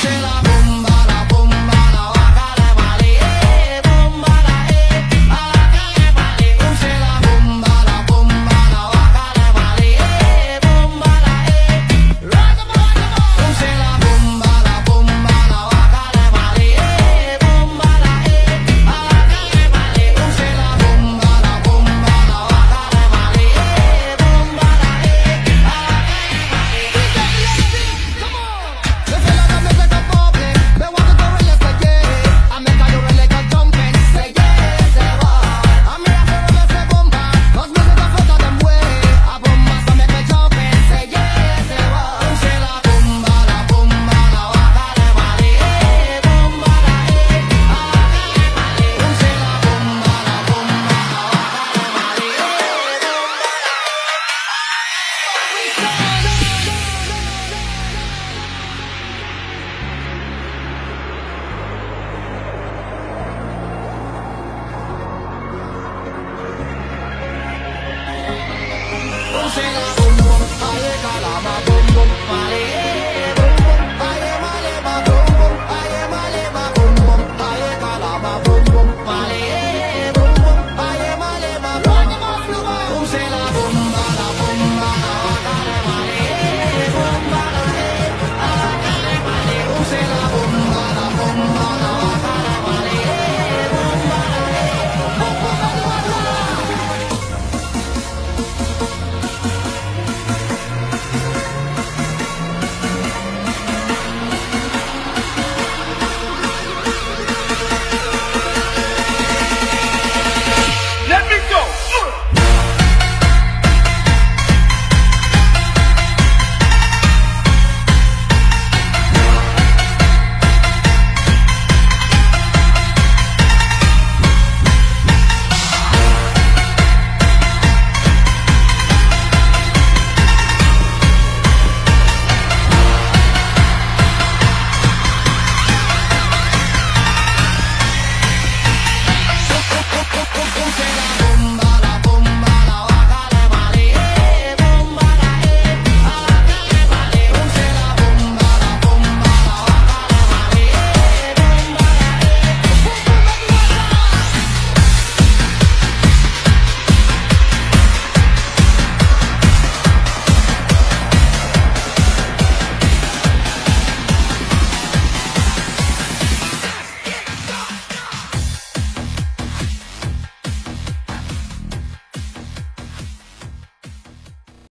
睡了。sing.